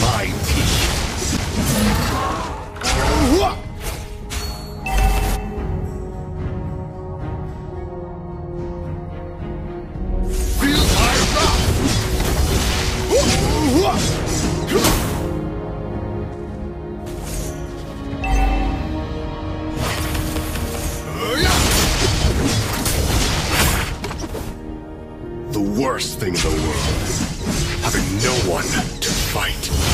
my peace. The worst thing in the world, having no one fight.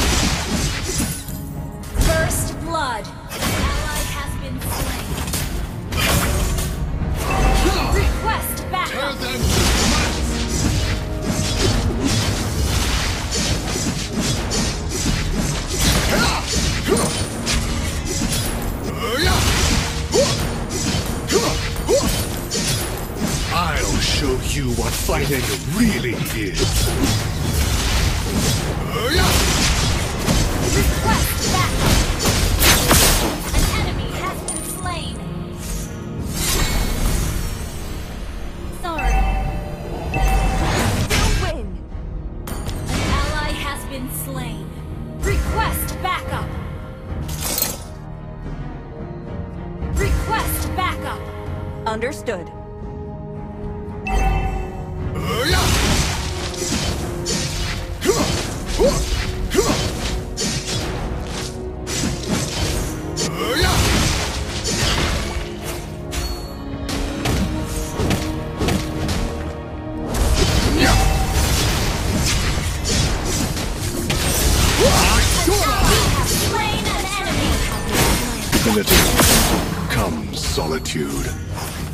solitude.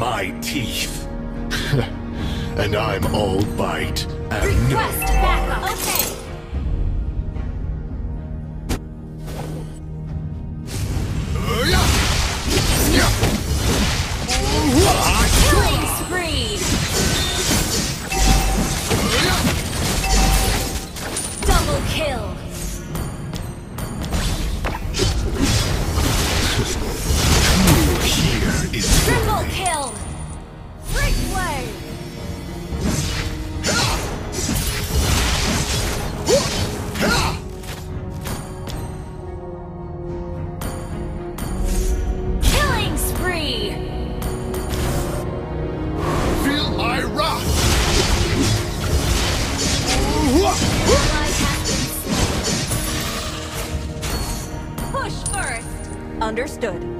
my teeth. and I'm all bite and Request no... backup! Okay! Understood.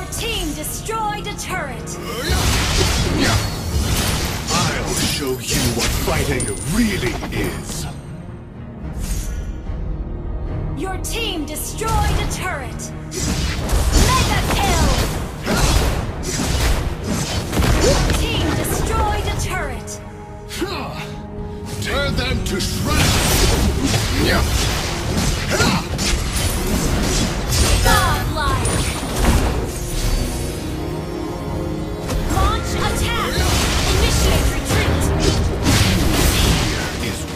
Your team destroyed a turret! I'll show you what fighting really is! Your team destroyed a turret! Mega kill! Your team destroyed a turret! Turn them to shreds!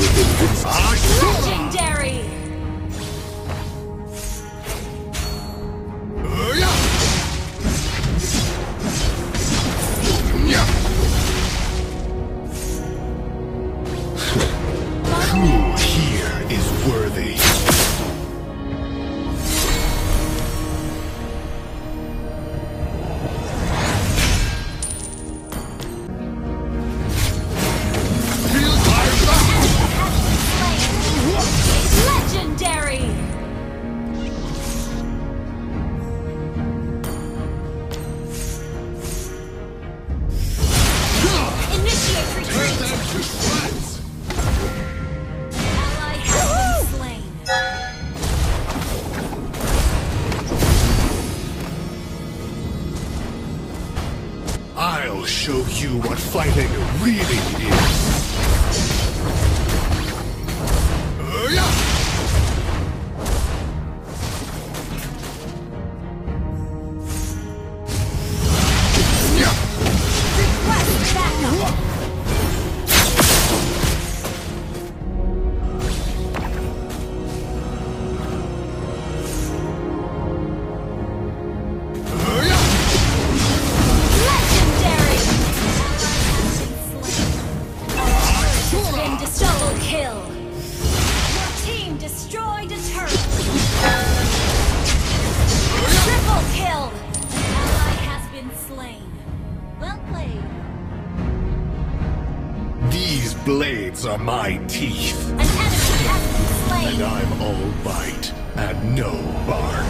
Legendary! What fighting really is. Blades are my teeth, An enemy has been and. I'm all bite and no bark.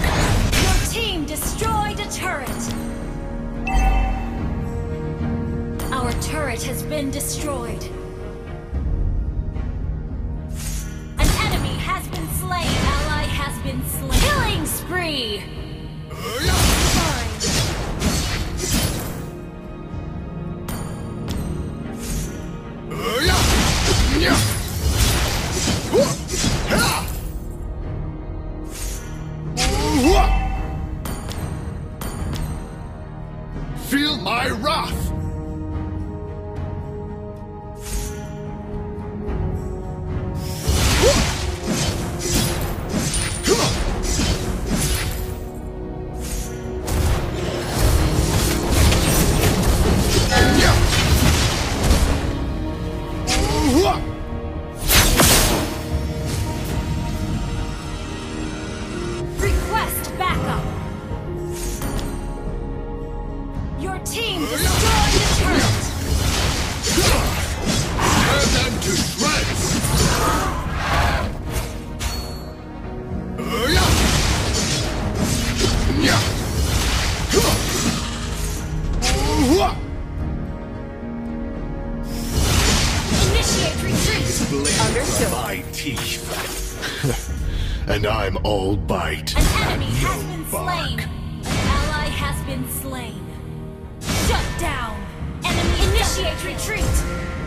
Your team destroyed a turret. Our turret has been destroyed. My wrath! I'm all bite An and enemy has been bark. slain. An ally has been slain. Shut down. Enemy initiate retreat.